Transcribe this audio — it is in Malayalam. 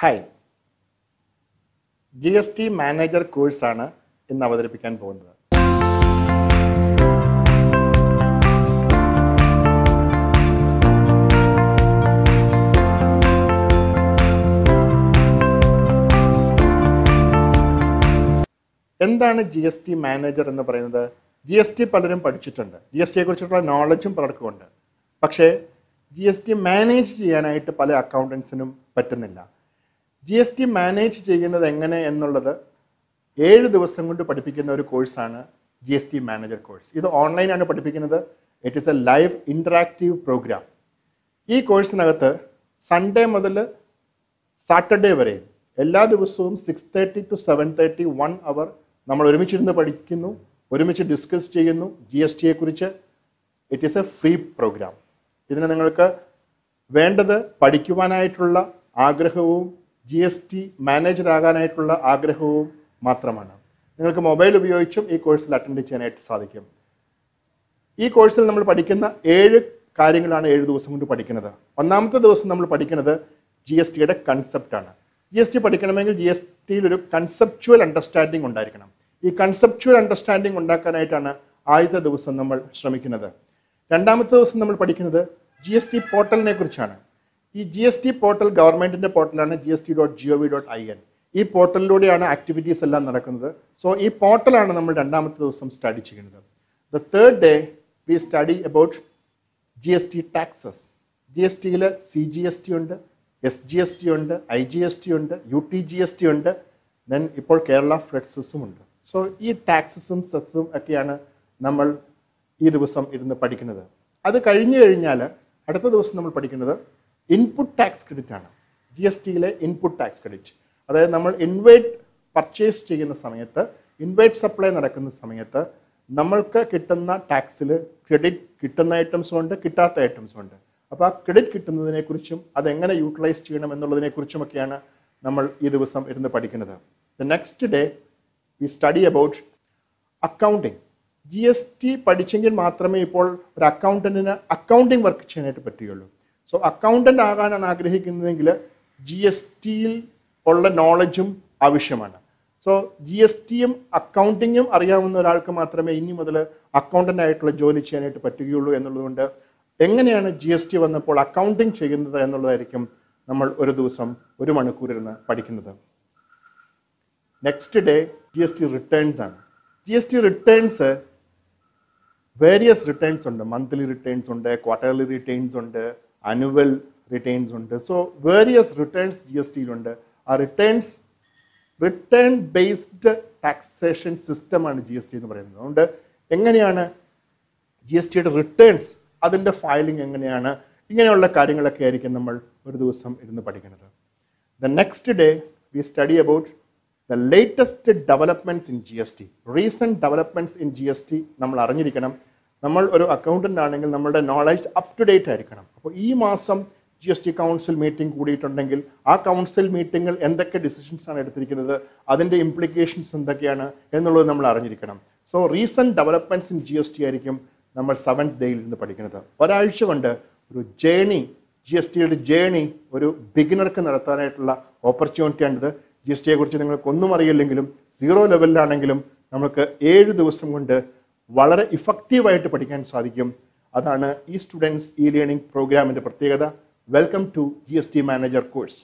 Hi G S T manager കോഴ്സാണ് ഇന്ന് അവതരിപ്പിക്കാൻ പോകുന്നത്. എന്താണ് ജി എസ് ടി മാനേജർ എന്ന് പറയുന്നത്? ജി എസ് ടി പലരും പഠിച്ചിട്ടുണ്ട്. ജി എസ് ടിയെ കുറിച്ചിട്ടുള്ള നോളജും പലർക്കും ഉണ്ട്. പക്ഷേ ജി എസ് ടി മാനേജ് ചെയ്യാനായിട്ട് പല അക്കൗണ്ടൻസിനും പറ്റുന്നില്ല. ജി എസ് ടി മാനേജ് ചെയ്യുന്നത് എങ്ങനെ എന്നുള്ളത് ഏഴ് ദിവസം കൊണ്ട് പഠിപ്പിക്കുന്ന ഒരു കോഴ്സാണ് G S T manager course ഇത് ഓൺലൈനാണ് പഠിപ്പിക്കുന്നത്. It is a live interactive program ഈ കോഴ്സിനകത്ത് സൺഡേ മുതൽ സാറ്റർഡേ വരെ എല്ലാ ദിവസവും six thirty to seven thirty one hour നമ്മൾ ഒരുമിച്ചിരുന്ന് പഠിക്കുന്നു ഒരുമിച്ച് ഡിസ്കസ് ചെയ്യുന്നു ജി എസ് ടിയെ കുറിച്ച്. It is a free program ഇതിന് നിങ്ങൾക്ക് വേണ്ടത് പഠിക്കുവാനായിട്ടുള്ള ആഗ്രഹവും ജി എസ് ടി മാനേജർ ആകാനായിട്ടുള്ള ആഗ്രഹവും മാത്രമാണ്. നിങ്ങൾക്ക് മൊബൈൽ ഉപയോഗിച്ചും ഈ കോഴ്സിൽ അറ്റൻഡ് ചെയ്യാനായിട്ട് സാധിക്കും. ഈ കോഴ്സിൽ നമ്മൾ പഠിക്കുന്ന ഏഴ് കാര്യങ്ങളാണ് ഏഴ് ദിവസം കൊണ്ട് പഠിക്കുന്നത്. ഒന്നാമത്തെ ദിവസം നമ്മൾ പഠിക്കുന്നത് ജി എസ് ടിയുടെ കൺസെപ്റ്റാണ് ജി എസ് ടി പഠിക്കണമെങ്കിൽ ജി എസ് ടിയിൽ ഒരു കൺസെപ്ച്വൽ അണ്ടർസ്റ്റാൻഡിങ് ഉണ്ടായിരിക്കണം. ഈ കൺസെപ്ച്വൽ അണ്ടർസ്റ്റാൻഡിങ് ഉണ്ടാക്കാനായിട്ടാണ് ആദ്യത്തെ ദിവസം നമ്മൾ ശ്രമിക്കുന്നത്. രണ്ടാമത്തെ ദിവസം നമ്മൾ പഠിക്കുന്നത് ജി എസ് ടി പോർട്ടലിനെ കുറിച്ചാണ്. ഈ ജി എസ് ടി പോർട്ടൽ ഗവൺമെന്റിന്റെ പോർട്ടലാണ് G S T dot G O V dot I N ഈ പോർട്ടലിലൂടെയാണ് ആക്ടിവിറ്റീസ് എല്ലാം നടക്കുന്നത്. സോ ഈ പോർട്ടലാണ് നമ്മൾ രണ്ടാമത്തെ ദിവസം സ്റ്റഡി ചെയ്യുന്നത്. The third day we study about G S T taxes G S ടിയിൽ സി ജി എസ് ടി ഉണ്ട് എസ് ജി എസ് ടി ഉണ്ട് ഐ ജി എസ് ടി ഉണ്ട് U T G S T ഉണ്ട്. ദെൻ ഇപ്പോൾ കേരള ഫ്ലെക്സസും ഉണ്ട്. സോ ഈ ടാക്സസും സെസ്സും ഒക്കെയാണ് നമ്മൾ ഈ ദിവസം ഇരുന്ന് പഠിക്കുന്നത്. അത് കഴിഞ്ഞു കഴിഞ്ഞാൽ അടുത്ത ദിവസം നമ്മൾ പഠിക്കുന്നത് ഇൻപുട്ട് ടാക്സ് ക്രെഡിറ്റ് ആണ്. ജി എസ് ടിയിലെ ഇൻപുട്ട് ടാക്സ് ക്രെഡിറ്റ് അതായത് നമ്മൾ ഇൻവേറ്റ് പർച്ചേസ് ചെയ്യുന്ന സമയത്ത് ഇൻവേറ്റ് സപ്ലൈ നടക്കുന്ന സമയത്ത് നമ്മൾക്ക് കിട്ടുന്ന ടാക്സിൽ ക്രെഡിറ്റ് കിട്ടുന്ന ഐറ്റംസും ഉണ്ട് കിട്ടാത്ത ഐറ്റംസും ഉണ്ട്. അപ്പോൾ ആ ക്രെഡിറ്റ് കിട്ടുന്നതിനെക്കുറിച്ചും അതെങ്ങനെ യൂട്ടിലൈസ് ചെയ്യണം എന്നുള്ളതിനെക്കുറിച്ചുമൊക്കെയാണ് നമ്മൾ ഈ ദിവസം ഇരുന്ന് പഠിക്കുന്നത്. The next day we study about accounting G S T പഠിച്ചെങ്കിൽ മാത്രമേ ഇപ്പോൾ ഒരു അക്കൗണ്ടന്റിന് അക്കൗണ്ടിങ് വർക്ക് ചെയ്യാനായിട്ട് പറ്റുകയുള്ളൂ. സോ അക്കൗണ്ടന്റ് ആകാനാണ് ആഗ്രഹിക്കുന്നതെങ്കിൽ ജി എസ് ടിയിൽ ഉള്ള നോളജും ആവശ്യമാണ്. സോ ജി എസ് ടിയും അക്കൗണ്ടിങ്ങും അറിയാവുന്ന ഒരാൾക്ക് മാത്രമേ ഇനി മുതൽ അക്കൗണ്ടന്റ് ആയിട്ടുള്ള ജോലി ചെയ്യാനായിട്ട് പറ്റുകയുള്ളൂ എന്നുള്ളതുകൊണ്ട് എങ്ങനെയാണ് ജി എസ് ടി വന്നപ്പോൾ അക്കൗണ്ടിങ് ചെയ്യുന്നത് എന്നുള്ളതായിരിക്കും നമ്മൾ ഒരു ദിവസം ഒരു മണിക്കൂർ ഇരുന്ന് പഠിക്കുന്നത്. Next day G S T returns ആണ്. G S T returns various returns ഉണ്ട്. മന്ത്ലി റിട്ടേൺസ് ഉണ്ട് ക്വാർട്ടർലി റിട്ടേൺസ് ഉണ്ട്. അനുവൽ റിട്ടേൺസ് ഉണ്ട്. So various returns G S ടിയിലുണ്ട് ആ റിട്ടേൺസ് റിട്ടേൺ ബേസ്ഡ് ടാക്സേഷൻ സിസ്റ്റമാണ് ജി എസ് ടി എന്ന് പറയുന്നത്. അതുകൊണ്ട് എങ്ങനെയാണ് ജി എസ് ടിയുടെ റിട്ടേൺസ് അതിന്റെ ഫയലിംഗ് എങ്ങനെയാണ് ഇങ്ങനെയുള്ള കാര്യങ്ങളൊക്കെ ആയിരിക്കും നമ്മൾ ഒരു ദിവസം ഇരുന്ന് പഠിക്കുന്നത്. The next day we study about the latest developments in G S T recent developments in G S T നമ്മൾ അറിഞ്ഞിരിക്കണം. നമ്മൾ ഒരു അക്കൗണ്ടന്റ് ആണെങ്കിൽ നമ്മുടെ നോളജ് അപ് ടു ഡേറ്റ് ആയിരിക്കണം. അപ്പോൾ ഈ മാസം G S T council meeting കൂടിയിട്ടുണ്ടെങ്കിൽ ആ കൗൺസിൽ മീറ്റിങ്ങിൽ എന്തൊക്കെ ഡിസിഷൻസ് ആണ് എടുത്തിരിക്കുന്നത് അതിന്റെ ഇംപ്ലിക്കേഷൻസ് എന്തൊക്കെയാണ് എന്നുള്ളത് നമ്മൾ അറിഞ്ഞിരിക്കണം. So recent developments in G S T ആയിരിക്കും നമ്മൾ സെവൻത് ഡേയിൽ നിന്ന് പഠിക്കുന്നത്. ഒരാഴ്ച കൊണ്ട് ഒരു ജേണി ജി എസ് ടിയുടെ ജേണി ഒരു ബിഗിനർക്ക് നടത്താനായിട്ടുള്ള ഓപ്പർച്യൂണിറ്റിയാണിത് ജി എസ് ടിയെക്കുറിച്ച് നിങ്ങൾക്കൊന്നും അറിയില്ലെങ്കിലും സീറോ ലെവലിലാണെങ്കിലും നമുക്ക് ഏഴ് ദിവസം കൊണ്ട് വളരെ ഇഫക്റ്റീവായിട്ട് പഠിക്കാൻ സാധിക്കും. അതാണ് ഈ സ്റ്റുഡൻസ് ഇ ലേണിംഗ് പ്രോഗ്രാമിന്റെ പ്രത്യേകത welcome to G manager course